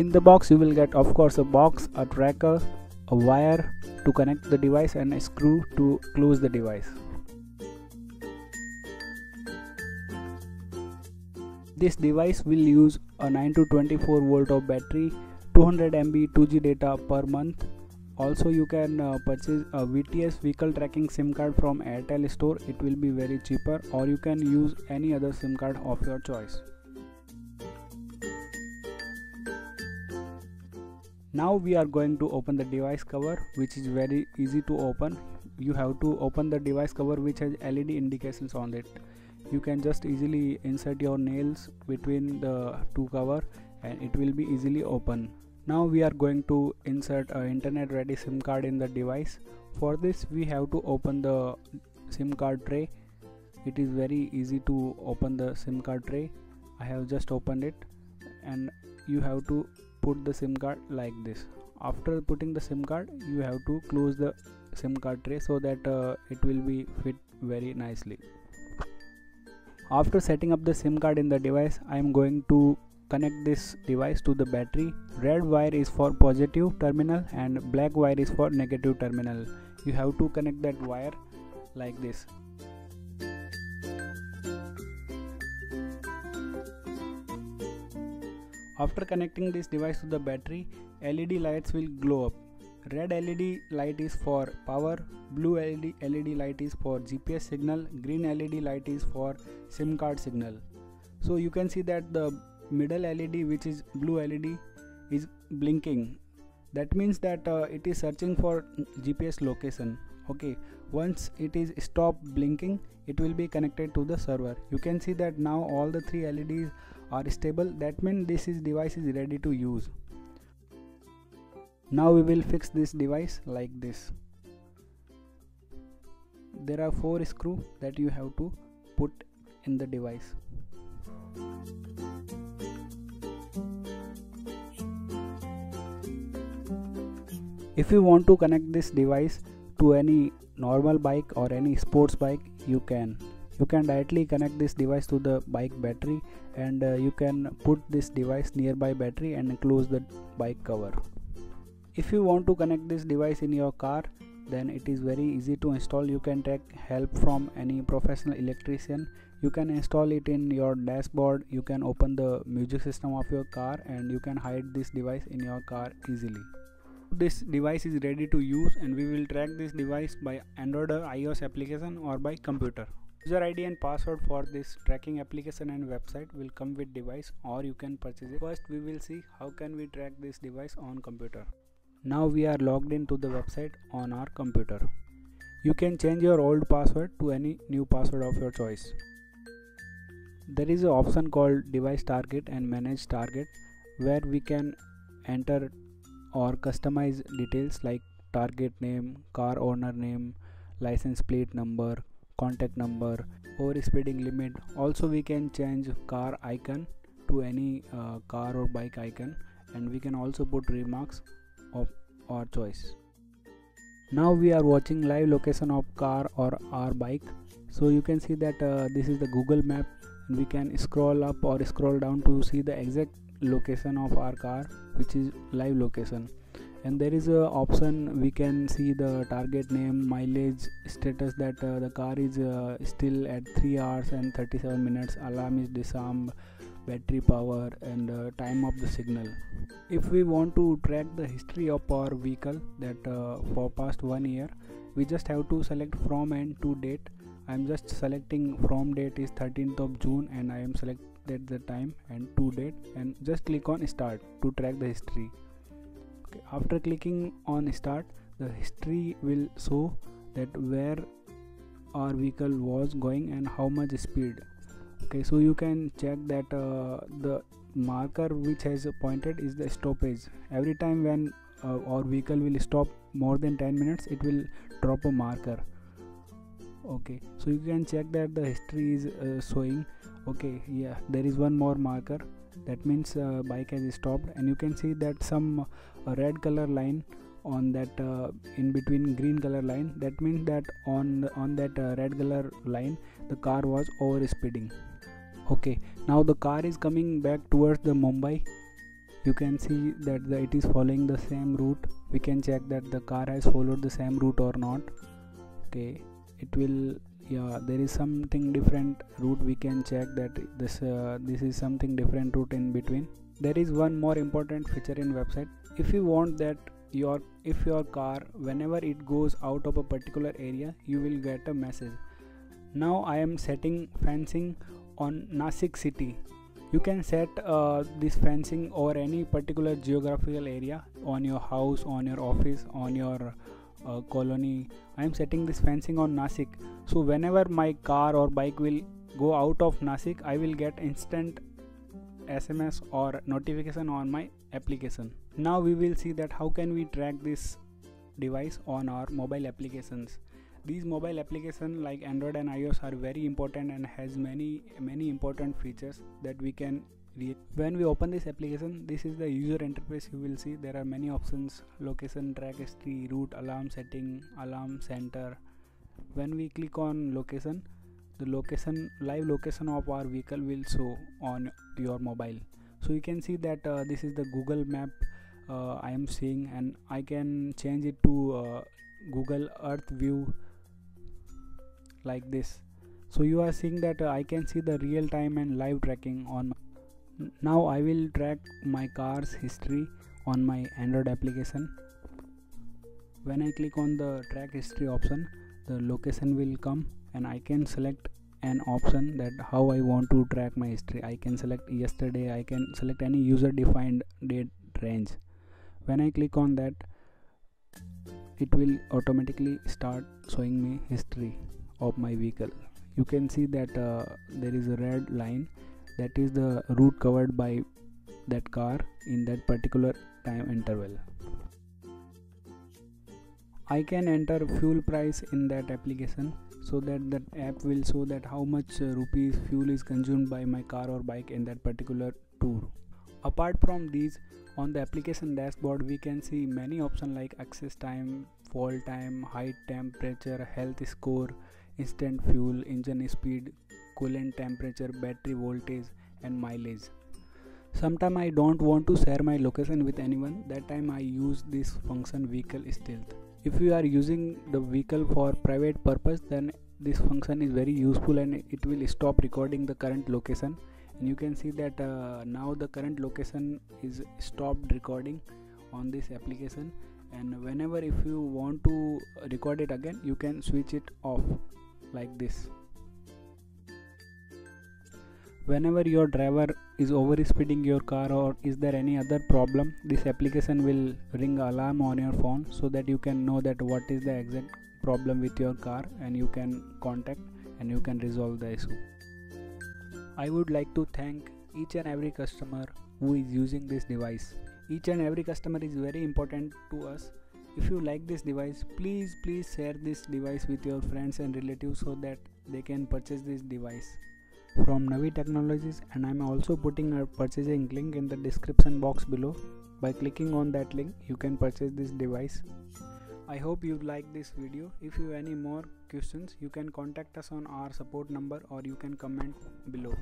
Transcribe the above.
in the box you will get of course a box a tracker a wire to connect the device and a screw to close the device. This device will use a 9 to 24 volt of battery 200 MB 2G data per month. Also you can uh, purchase a VTS vehicle tracking SIM card from Airtel store. It will be very cheaper or you can use any other SIM card of your choice now we are going to open the device cover which is very easy to open. You have to open the device cover which has LED indications on it. You can just easily insert your nails between the two cover and it will be easily open. Now we are going to insert a internet ready sim card in the device. For this we have to open the sim card tray. It is very easy to open the sim card tray. I have just opened it and you have to put the sim card like this. After putting the sim card you have to close the sim card tray so that uh, it will be fit very nicely. After setting up the sim card in the device i am going to connect this device to the battery. Red wire is for positive terminal and black wire is for negative terminal. You have to connect that wire like this After connecting this device to the battery, LED lights will glow up. Red LED light is for power, blue LED, LED light is for GPS signal, green LED light is for SIM card signal. So you can see that the middle LED which is blue LED is blinking. That means that uh, it is searching for GPS location. Okay, once it is stop blinking, it will be connected to the server. You can see that now all the three LEDs are stable. That means this is device is ready to use. Now we will fix this device like this. There are four screws that you have to put in the device. If you want to connect this device to any normal bike or any sports bike you can. You can directly connect this device to the bike battery and uh, you can put this device nearby battery and close the bike cover. If you want to connect this device in your car then it is very easy to install. You can take help from any professional electrician. You can install it in your dashboard. You can open the music system of your car and you can hide this device in your car easily this device is ready to use and we will track this device by android or ios application or by computer User ID and password for this tracking application and website will come with device or you can purchase it. First we will see how can we track this device on computer. Now we are logged into the website on our computer. You can change your old password to any new password of your choice. There is an option called device target and manage target where we can enter or customize details like target name, car owner name, license plate number, contact number over speeding limit. Also we can change car icon to any uh, car or bike icon and we can also put remarks of our choice. Now we are watching live location of car or our bike. So you can see that uh, this is the google map we can scroll up or scroll down to see the exact location of our car which is live location. And there is a option we can see the target name mileage status that uh, the car is uh, still at 3 hours and 37 minutes alarm is disarmed battery power and uh, time of the signal. If we want to track the history of our vehicle that uh, for past one year we just have to select from and to date i'm just selecting from date is 13th of june and i am selected the time and to date and just click on start to track the history. Okay after clicking on start the history will show that where our vehicle was going and how much speed. Okay so you can check that uh, the marker which has pointed is the stoppage. Every time when uh, our vehicle will stop more than 10 minutes it will drop a marker okay so you can check that the history is uh, showing. Okay yeah there is one more marker. That means uh, bike has stopped. And you can see that some uh, red color line on that uh, in between green color line. That means that on on that uh, red color line the car was over speeding okay now the car is coming back towards the mumbai. You can see that the, it is following the same route. We can check that the car has followed the same route or not. Okay it will yeah there is something different route we can check that this uh, this is something different route in between. There is one more important feature in website. If you want that your if your car whenever it goes out of a particular area you will get a message. Now i am setting fencing on nasik city. You can set uh, this fencing or any particular geographical area on your house on your office on your uh, colony. I am setting this fencing on nasik. So whenever my car or bike will go out of nasik i will get instant sms or notification on my application. Now we will see that how can we track this device on our mobile applications these mobile applications like android and ios are very important and has many many important features that we can read when we open this application this is the user interface you will see. There are many options location track history route alarm setting alarm center. When we click on location the location live location of our vehicle will show on your mobile. So you can see that uh, this is the google map uh, i am seeing and i can change it to uh, google earth view like this. So you are seeing that uh, i can see the real time and live tracking on now i will track my car's history on my android application. When i click on the track history option the location will come and i can select an option that how i want to track my history. I can select yesterday i can select any user defined date range. When i click on that it will automatically start showing me history of my vehicle. You can see that uh, there is a red line that is the route covered by that car in that particular time interval. I can enter fuel price in that application so that that app will show that how much uh, rupees fuel is consumed by my car or bike in that particular tour. Apart from these on the application dashboard we can see many options like access time fall time height temperature health score instant fuel engine speed coolant temperature battery voltage and mileage. Sometimes i don't want to share my location with anyone. That time i use this function vehicle stealth if you are using the vehicle for private purpose then this function is very useful and it will stop recording the current location. And you can see that uh, now the current location is stopped recording on this application. And whenever if you want to record it again you can switch it off like this whenever your driver is over speeding your car or is there any other problem this application will ring alarm on your phone so that you can know that what is the exact problem with your car and you can contact and you can resolve the issue I would like to thank each and every customer who is using this device. Each and every customer is very important to us. If you like this device, please please share this device with your friends and relatives so that they can purchase this device from Navi Technologies and I'm also putting a purchasing link in the description box below. By clicking on that link, you can purchase this device. I hope you like this video. If you have any more questions, you can contact us on our support number or you can comment below.